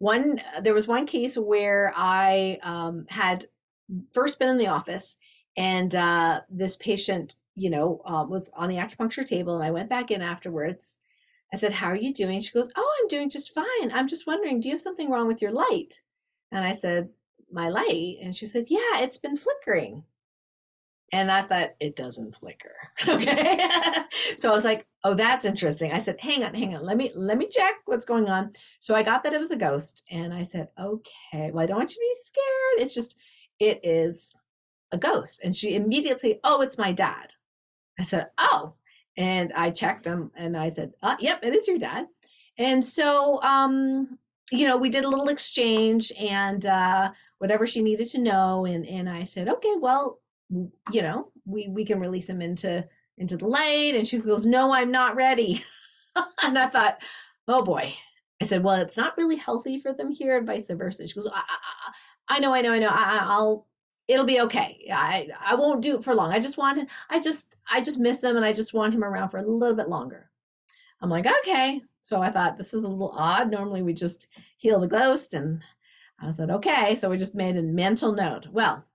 one there was one case where I um, had first been in the office, and uh, this patient, you know, uh, was on the acupuncture table, and I went back in afterwards. I said, "How are you doing?" She goes, "Oh, I'm doing just fine. I'm just wondering, do you have something wrong with your light?" And I said, "My light," and she said, "Yeah, it's been flickering." And I thought it doesn't flicker. Okay. so I was like, oh, that's interesting. I said, hang on, hang on. Let me let me check what's going on. So I got that it was a ghost. And I said, okay, well, I don't want you to be scared. It's just, it is a ghost. And she immediately, oh, it's my dad. I said, oh. And I checked him and I said, uh, yep, it is your dad. And so um, you know, we did a little exchange and uh whatever she needed to know and and I said, okay, well, you know, we we can release him into into the light. And she goes, no, I'm not ready. and I thought, oh boy. I said, well, it's not really healthy for them here, and vice versa. She goes, I, I, I know, I know, I know. I, will it'll be okay. I, I won't do it for long. I just want, I just, I just miss him, and I just want him around for a little bit longer. I'm like, okay. So I thought this is a little odd. Normally we just heal the ghost, and I said, okay. So we just made a mental note. Well,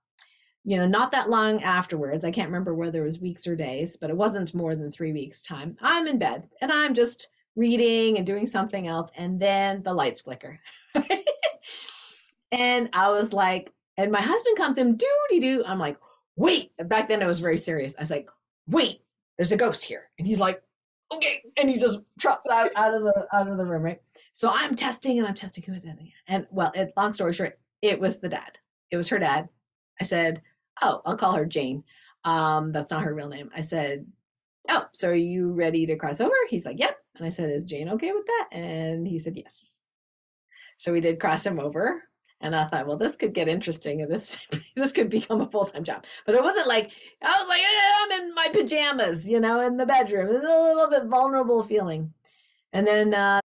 you know, not that long afterwards, I can't remember whether it was weeks or days, but it wasn't more than three weeks' time. I'm in bed and I'm just reading and doing something else, and then the lights flicker. and I was like, and my husband comes in, doody doo. I'm like, wait. Back then it was very serious. I was like, wait, there's a ghost here. And he's like, okay. And he just drops out, out of the out of the room, right? So I'm testing and I'm testing who is it. And well, it, long story short, it was the dad. It was her dad. I said, oh, I'll call her Jane. Um, that's not her real name. I said, oh, so are you ready to cross over? He's like, yep. And I said, is Jane okay with that? And he said, yes. So we did cross him over. And I thought, well, this could get interesting, and this this could become a full time job. But it wasn't like I was like, I'm in my pajamas, you know, in the bedroom. It's a little bit vulnerable feeling. And then uh,